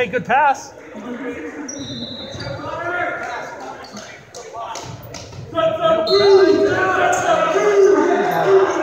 Hey, good pass. That's!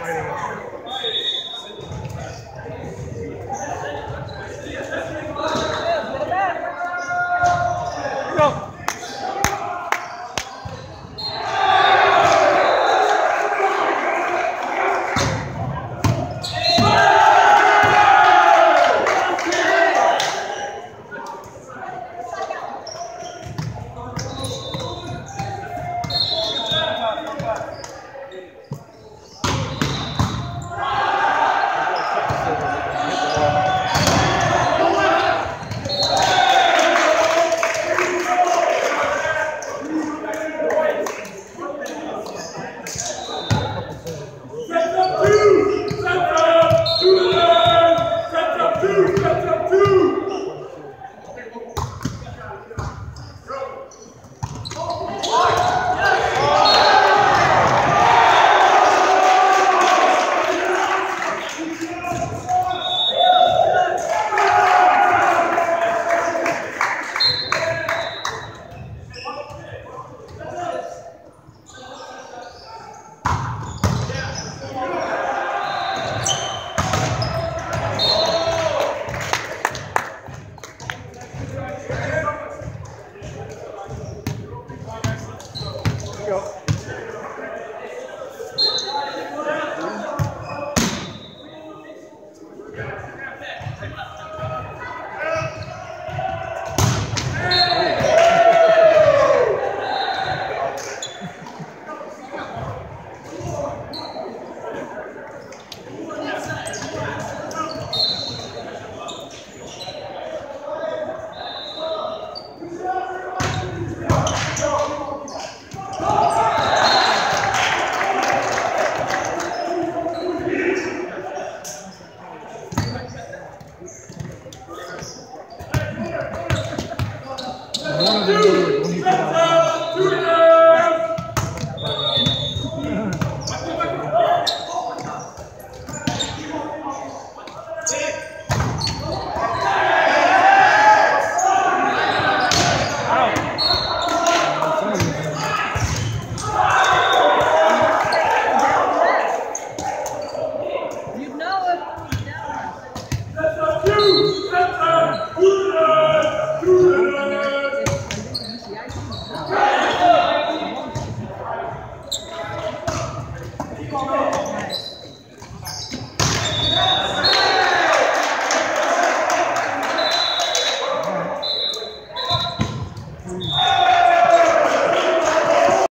You go.